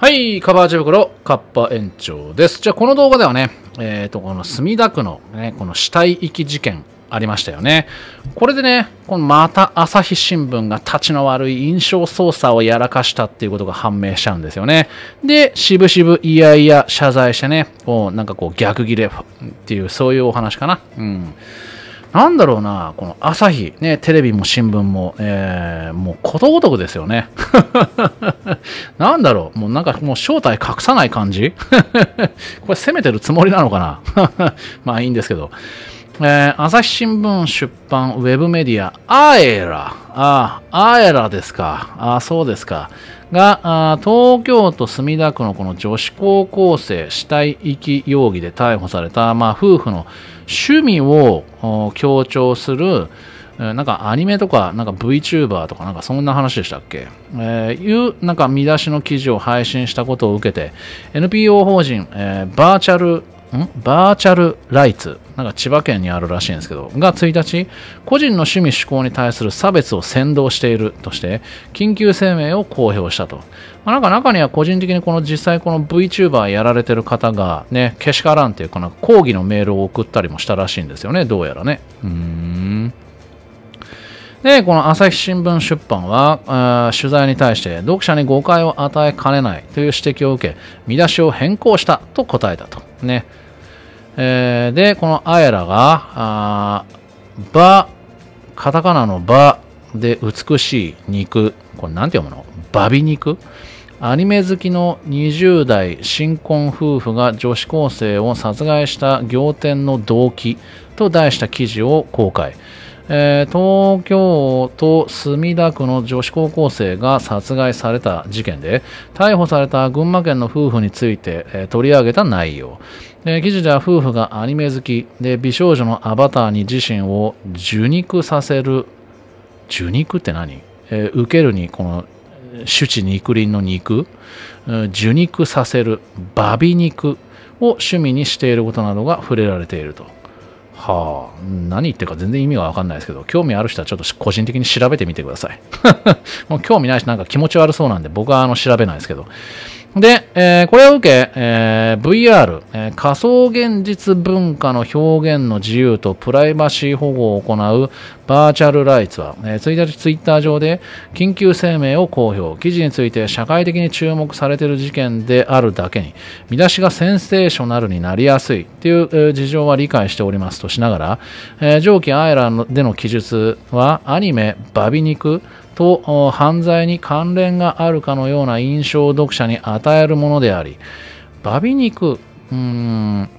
はい、カバーチ袋、カッパ園長です。じゃあ、この動画ではね、えっ、と、この墨田区のね、この死体遺棄事件ありましたよね。これでね、このまた朝日新聞が立ちの悪い印象操作をやらかしたっていうことが判明しちゃうんですよね。で、しぶしぶいやいや謝罪してね、こう、なんかこう逆ギレっていう、そういうお話かな。うん。なんだろうな、この朝日、ね、テレビも新聞も、えー、もうことごとくですよね。なんだろう、もうなんかもう正体隠さない感じ？これ攻めてるつもりなのかな？まあいいんですけど。えー、朝日新聞出版ウェブメディア、アエラ。ああ、アエラですか。ああ、そうですか。が、あ東京都墨田区のこの女子高校生死体遺棄容疑で逮捕された、まあ、夫婦の趣味を強調する、なんかアニメとか、なんか VTuber とか、なんかそんな話でしたっけ、えー、いう、なんか見出しの記事を配信したことを受けて、NPO 法人、えー、バーチャルん？バーチャルライツ、なんか千葉県にあるらしいんですけど、が1日、個人の趣味嗜好に対する差別を扇動しているとして、緊急声明を公表したと。まあ、なんか中には個人的にこの実際この VTuber やられてる方がね、けしからんっていうかな抗議のメールを送ったりもしたらしいんですよね、どうやらね。うーん。で、この朝日新聞出版は、取材に対して読者に誤解を与えかねないという指摘を受け、見出しを変更したと答えたと。ね。えー、で、このアエラが、あバ、カタカナのバで美しい肉、これなんて読むの？バビ肉？アニメ好きの20代新婚夫婦が女子高生を殺害した仰天の動機と題した記事を公開。えー、東京都墨田区の女子高校生が殺害された事件で逮捕された群馬県の夫婦について、えー、取り上げた内容、えー、記事では夫婦がアニメ好きで美少女のアバターに自身を受肉させる受肉って何、えー、受けるにこの主治肉林の肉、受肉させるバビ肉を趣味にしていることなどが触れられていると。はあ、何言ってるか全然意味がわかんないですけど、興味ある人はちょっと個人的に調べてみてください。もう興味ないし、なんか気持ち悪そうなんで、僕はあの調べないですけど。で、えー、これを受け、えー、VR、えー、仮想現実文化の表現の自由とプライバシー保護を行うバーチャルライツは、えー、1日ツイッター上で緊急声明を公表。記事について社会的に注目されている事件であるだけに、見出しがセンセーショナルになりやすいという、えー、事情は理解しておりますとしながら、えー、上記アイラでの記述はアニメ、バビ肉、と犯罪に関連があるかのような印象を読者に与えるものであり、バビ肉、うん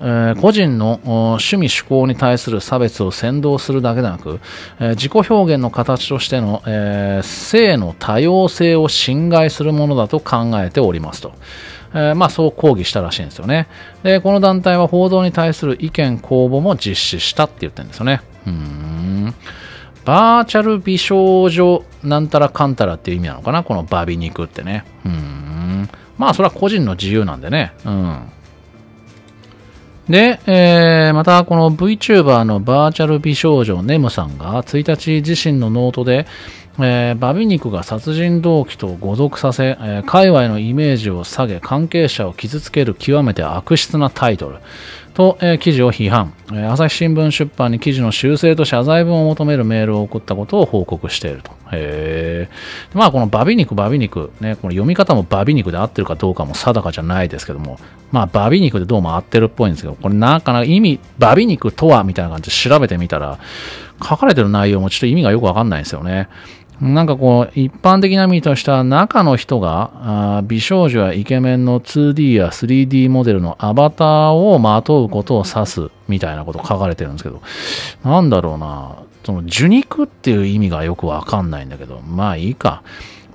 え、個人の趣味趣向に対する差別を扇動するだけでなく、え、自己表現の形としての、えー、性の多様性を侵害するものだと考えておりますと。えまあそう抗議したらしいんですよね。で、この団体は報道に対する意見公募も実施したって言ってるんですよね。うんバーチャル美少女なんたらかんたらっていう意味なのかな？このバ美肉ってね。うん。まあそれは個人の自由なんでね。うん。で、えー、またこの VTuber のバーチャル美少女ネムさんが1日自身のノートで、えー、バ美肉が殺人動機と誤読させ、えー、界隈のイメージを下げ関係者を傷つける極めて悪質なタイトル。と、えー、記事を批判、えー、朝日新聞出版に記事の修正と謝罪文を求めるメールを送ったことを報告していると。へまあこのバビ肉、バビ肉、ね、この読み方もバビ肉で合ってるかどうかも定かじゃないですけども、まあバビ肉でどうも合ってるっぽいんですけど、これなんかなか意味、バビ肉とはみたいな感じで調べてみたら、書かれてる内容もちょっと意味がよくわかんないんですよね。なんかこう、一般的な意味としては、中の人があ美少女やイケメンの 2D や 3D モデルのアバターをまとうことを指すみたいなこと書かれてるんですけど、なんだろうな、その受肉っていう意味がよくわかんないんだけど、まあいいか。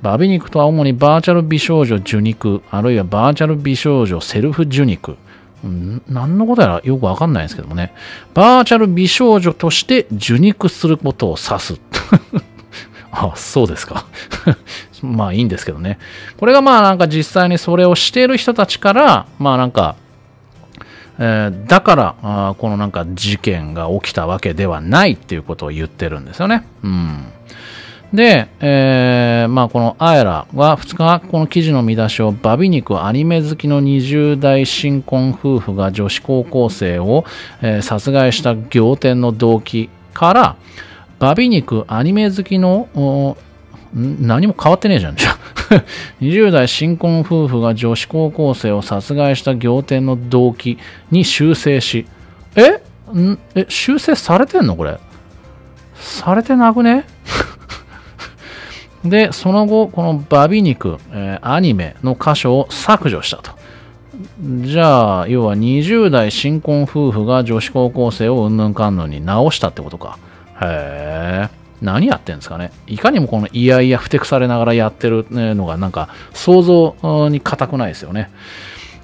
バビ肉とは主にバーチャル美少女受肉、あるいはバーチャル美少女セルフ受肉。何のことやらよくわかんないんですけどもね。バーチャル美少女として受肉することを指す。あ、そうですか。まあいいんですけどね。これがまあなんか実際にそれをしている人たちから、まあなんか、えー、だからあ、このなんか事件が起きたわけではないっていうことを言ってるんですよね。うん。で、えー、まあこのアエラは2日、この記事の見出しをバビ肉アニメ好きの20代新婚夫婦が女子高校生を、えー、殺害した仰天の動機から、バビ肉アニメ好きの何も変わってねえじゃん、じゃ20代新婚夫婦が女子高校生を殺害した仰天の動機に修正し、え？ん？え、修正されてんのこれ？されてなくね？で、その後、このバビ肉、えー、アニメの箇所を削除したと。じゃあ、要は20代新婚夫婦が女子高校生をうんぬんかんぬんに直したってことか。へえ。何やってんですかね。いかにもこのいやいやふてくされながらやってるのがなんか想像に固くないですよね。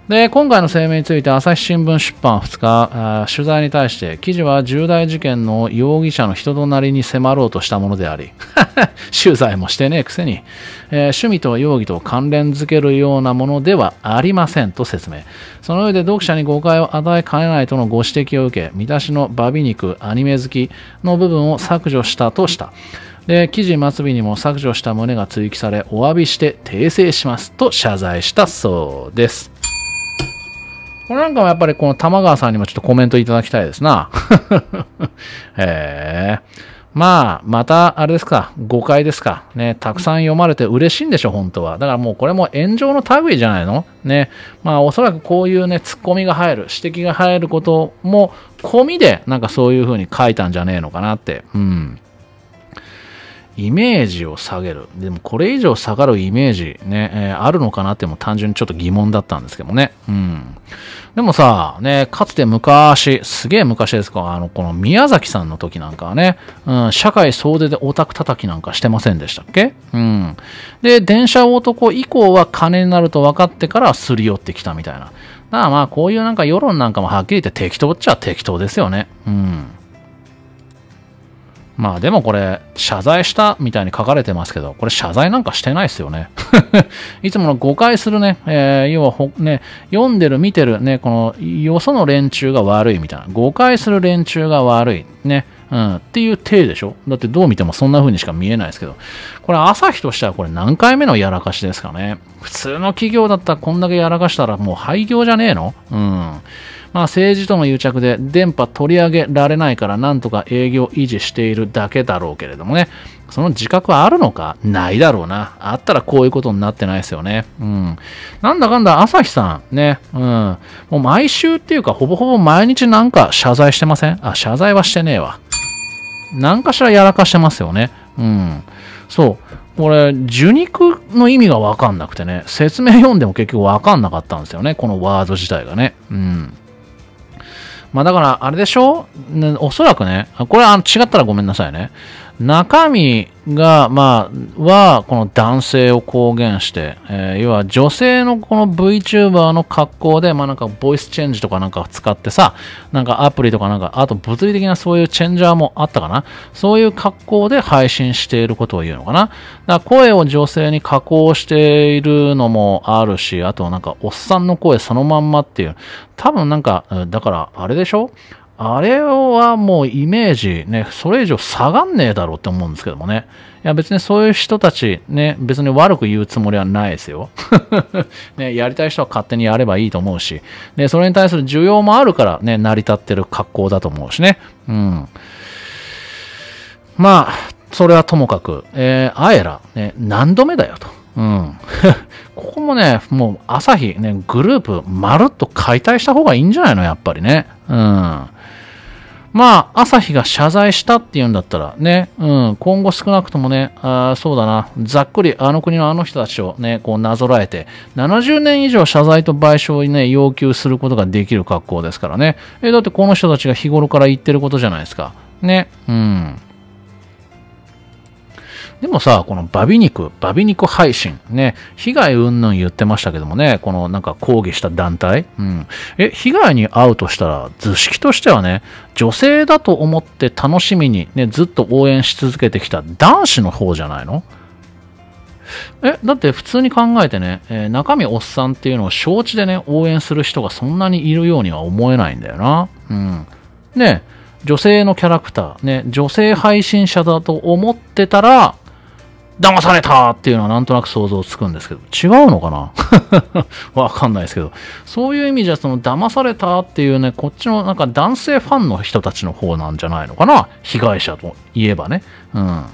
で、今回の声明について朝日新聞出版2日、取材に対して記事は重大事件の容疑者の人となりに迫ろうとしたものであり、取材もしてねえくせに、えー、趣味と容疑と関連づけるようなものではありませんと説明。その上で読者に誤解を与えかねないとのご指摘を受け、見出しのバビ肉、アニメ好きの部分を削除したとした。で、記事末尾にも削除した旨が追記され、お詫びして訂正しますと謝罪したそうです。これなんかもやっぱりこの玉川さんにもちょっとコメントいただきたいですな。へえ。まあ、また、あれですか、誤解ですか。ね、たくさん読まれて嬉しいんでしょ、本当は。だからもうこれも炎上の類じゃないの？ね。まあ、おそらくこういうね、ツッコミが入る、指摘が入ることも込みで、なんかそういう風に書いたんじゃねえのかなって。うん。イメージを下げる。でもこれ以上下がるイメージね、えー、あるのかなっても単純にちょっと疑問だったんですけどね。うん。でもさ、ね、かつて昔、すげえ昔ですか、あの、この宮崎さんの時なんかはね、うん、社会総出でオタク叩きなんかしてませんでしたっけ？うん。で、電車男以降は金になると分かってからすり寄ってきたみたいな。だからまあ、こういうなんか世論なんかもはっきり言って適当っちゃ適当ですよね。うん。まあでもこれ、謝罪したみたいに書かれてますけど、これ謝罪なんかしてないですよね。いつもの誤解するね、えー、要はほ、ね、読んでる、見てる、ね、この、よその連中が悪いみたいな。誤解する連中が悪い。ね。うん、っていう体でしょ？だってどう見てもそんな風にしか見えないですけど。これ朝日としてはこれ何回目のやらかしですかね。普通の企業だったらこんだけやらかしたらもう廃業じゃねえの？うん。まあ、政治との癒着で電波取り上げられないからなんとか営業維持しているだけだろうけれどもね、その自覚はあるのか？ないだろうな。あったらこういうことになってないですよね。うん。なんだかんだ朝日さんね、うん。もう毎週っていうかほぼほぼ毎日なんか謝罪してません？あ、謝罪はしてねえわ。何かしらやらかしてますよね。うん。そう。これ、受肉の意味がわかんなくてね、説明読んでも結局わかんなかったんですよね。このワード自体がね。うん。まあだから、あれでしょ、おそらくね、これあの違ったらごめんなさいね。中身が、まあ、は、この男性を公言して、えー、要は女性のこの VTuber の格好で、まあなんかボイスチェンジとかなんか使ってさ、なんかアプリとかなんか、あと物理的なそういうチェンジャーもあったかな？そういう格好で配信していることを言うのかな？だから声を女性に加工しているのもあるし、あとなんかおっさんの声そのまんまっていう。多分なんか、だからあれでしょ？あれはもうイメージね、それ以上下がんねえだろうって思うんですけどもね。いや別にそういう人たちね、別に悪く言うつもりはないですよ。ね、やりたい人は勝手にやればいいと思うし、ね、それに対する需要もあるからね、成り立ってる格好だと思うしね。うん。まあ、それはともかく、えー、あえら、ね、何度目だよと。うん。ここもね、もう朝日ね、グループまるっと解体した方がいいんじゃないのやっぱりね。うん。まあ、朝日が謝罪したっていうんだったらね、うん、今後少なくともね、あそうだな、ざっくりあの国のあの人たちをね、こうなぞらえて、70年以上謝罪と賠償にね、要求することができる格好ですからね。え、だってこの人たちが日頃から言ってることじゃないですか。ね、うん。でもさ、このバビ肉、バビ肉配信、ね、被害云々言ってましたけどもね、このなんか抗議した団体、うん。え、被害に遭うとしたら、図式としてはね、女性だと思って楽しみにね、ずっと応援し続けてきた男子の方じゃないの？え、だって普通に考えてね、えー、中身おっさんっていうのを承知でね、応援する人がそんなにいるようには思えないんだよな。うん。ね、女性のキャラクター、ね、女性配信者だと思ってたら、騙されたっていうのはなんとなく想像つくんですけど、違うのかな？わかんないですけど、そういう意味じゃ、その騙されたっていうね、こっちのなんか男性ファンの人たちの方なんじゃないのかな？被害者といえばね。うん。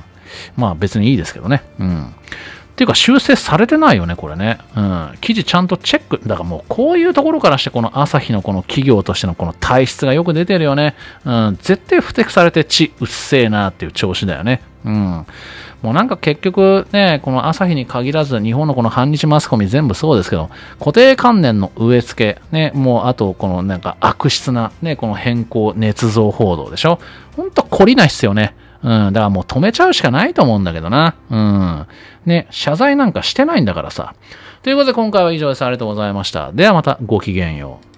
まあ別にいいですけどね。うん。っていうか修正されてないよね、これね。うん。記事ちゃんとチェック。だからもうこういうところからしてこの朝日のこの企業としてのこの体質がよく出てるよね。うん。絶対不適されて血うっせえなっていう調子だよね。うん。もうなんか結局ね、この朝日に限らず日本のこの反日マスコミ全部そうですけど、固定観念の植え付け、ね、もうあとこのなんか悪質なね、この変更、捏造報道でしょ。ほんと懲りないっすよね。うん、だからもう止めちゃうしかないと思うんだけどな。うん。ね、謝罪なんかしてないんだからさ。ということで今回は以上です。ありがとうございました。ではまたごきげんよう。